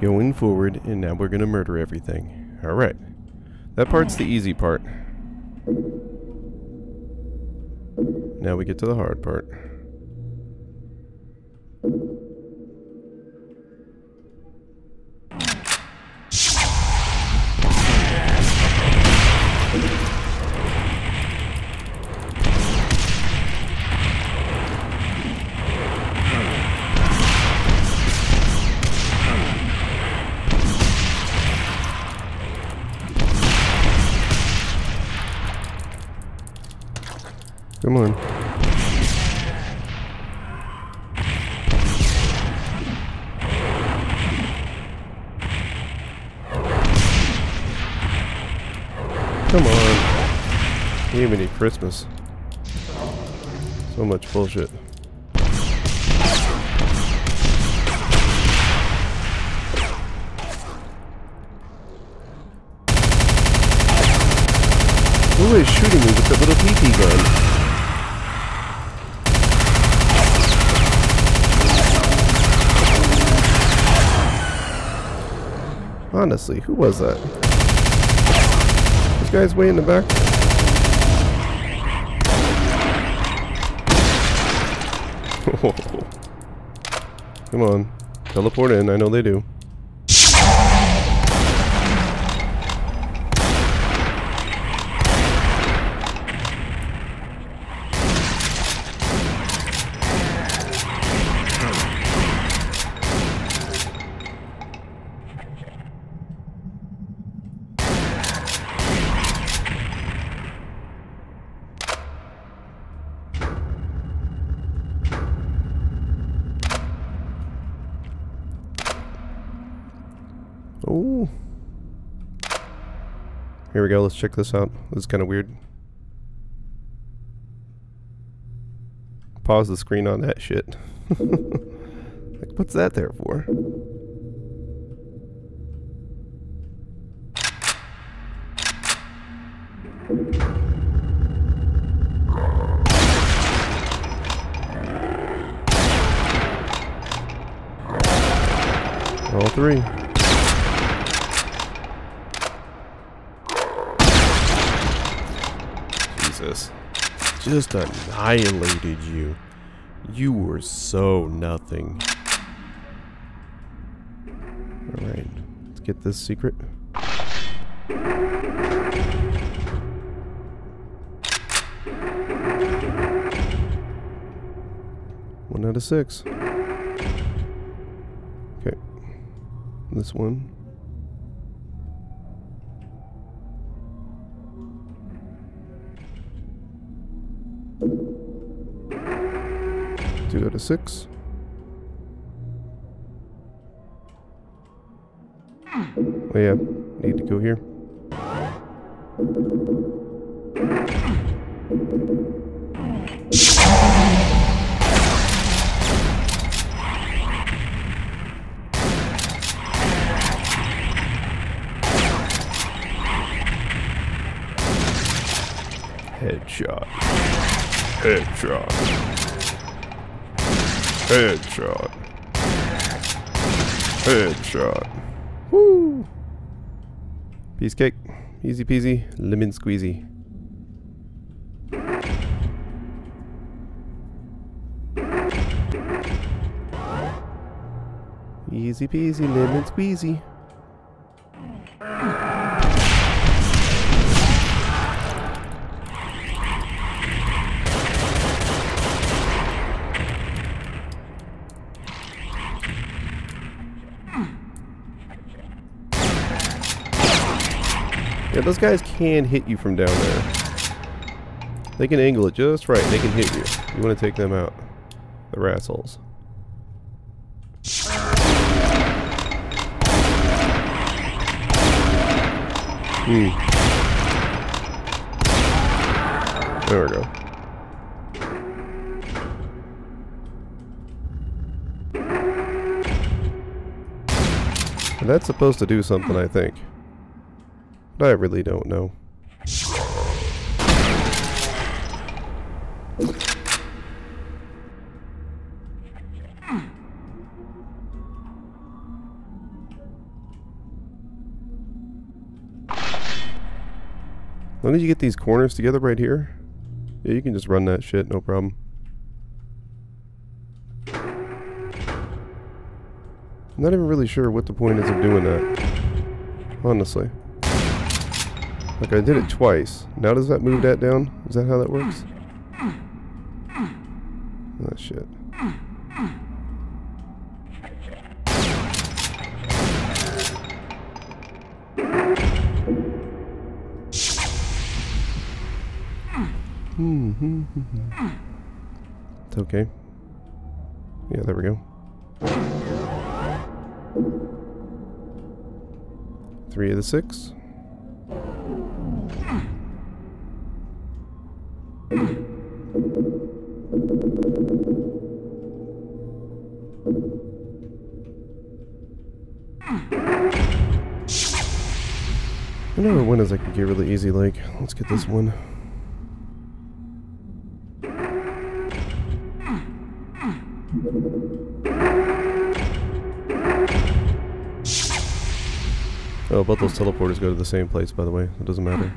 Going forward, and now we're gonna murder everything. Alright. That part's the easy part. Now we get to the hard part. Come on. Come on. Even Christmas. So much bullshit. Who is shooting me with the little PP gun? Honestly, who was that? This guy's way in the back? Come on. Teleport in, I know they do. Oh. Here we go. Let's check this out. This is kind of weird. Pause the screen on that shit. like, what's that there for? All three. Jesus. Just annihilated you. You were so nothing. Alright, let's get this secret. One out of six. Okay. This one. Two out of six. Oh yeah, need to go here. Headshot. Headshot. Headshot. Headshot. Woo! Piece cake. Easy peasy. Lemon squeezy. Easy peasy, lemon squeezy. Yeah, those guys can hit you from down there. They can angle it just right. They can hit you. You want to take them out. The assholes. Hmm. There we go. And that's supposed to do something, I think. I really don't know. As long as you get these corners together right here, yeah, you can just run that shit, no problem. I'm not even really sure what the point is of doing that. Honestly. Like, I did it twice. Now does that move that down? Is that how that works? Oh, shit. Hmm, hmm, hmm, it's okay. Yeah, there we go. Three of the six. I can get really easy like. Let's get this one. Oh, both those teleporters go to the same place, by the way. It doesn't matter.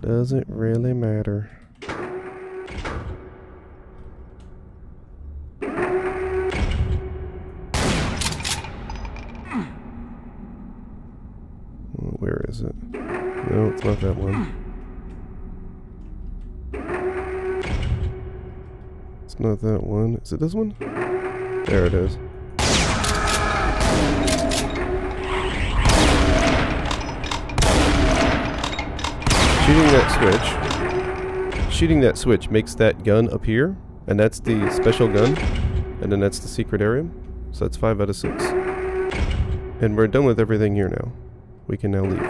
Doesn't really matter. Is it? No, it's not that one. It's not that one. Is it this one? There it is. Shooting that switch. Shooting that switch makes that gun appear, and that's the special gun, and then that's the secret area. So that's five out of six. And we're done with everything here now. We can now leave.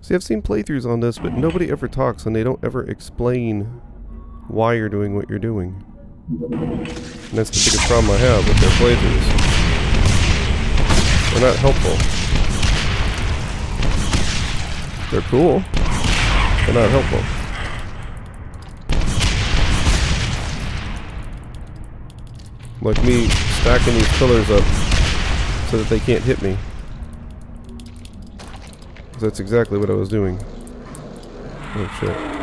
See, I've seen playthroughs on this, but nobody ever talks and they don't ever explain why you're doing what you're doing. And that's the biggest problem I have with their playthroughs. They're not helpful. They're cool. They're not helpful. Like me stacking these pillars up so that they can't hit me. That's exactly what I was doing. Oh shit.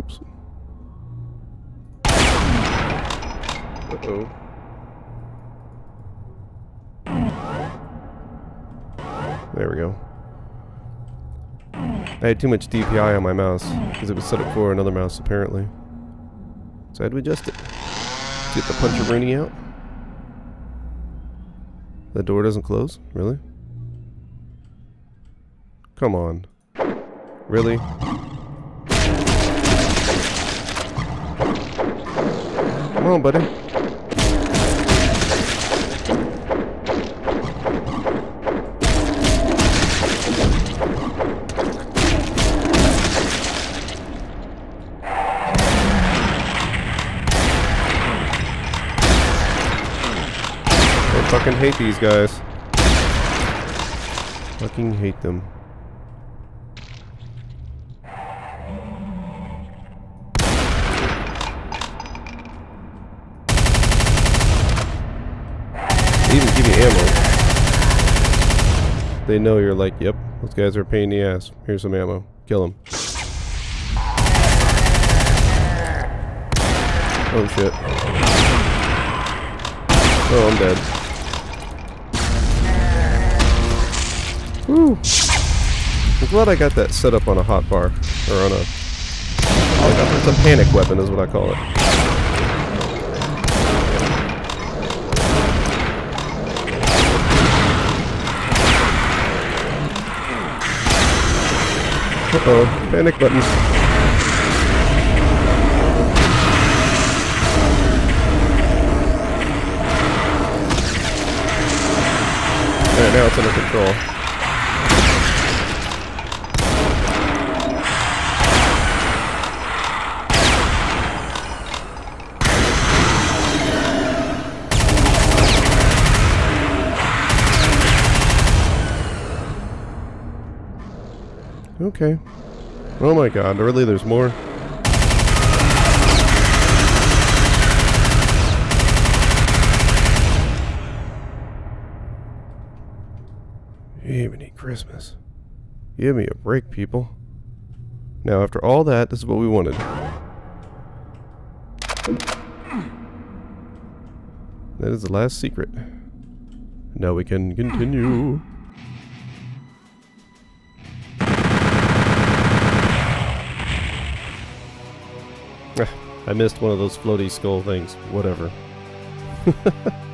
Oops. Uh-oh. There we go. I had too much DPI on my mouse, because it was set up for another mouse, apparently. So I had to adjust it. Get the puncher out. The door doesn't close? Really? Come on. Really? Come on, buddy. I fucking hate these guys. Fucking hate them. Ammo. They know you're like, yep, those guys are a pain in the ass. Here's some ammo. Kill them. Oh shit. Oh, I'm dead. Woo! I'm glad I got that set up on a hot bar. Or on a... Like a it's a panic weapon is what I call it. Uh-oh, panic button. Alright, now it's under control. Okay. Oh my god, really there's more? Evening Christmas. Give me a break, people. Now, after all that, this is what we wanted. That is the last secret. Now we can continue. I missed one of those floaty skull things. Whatever.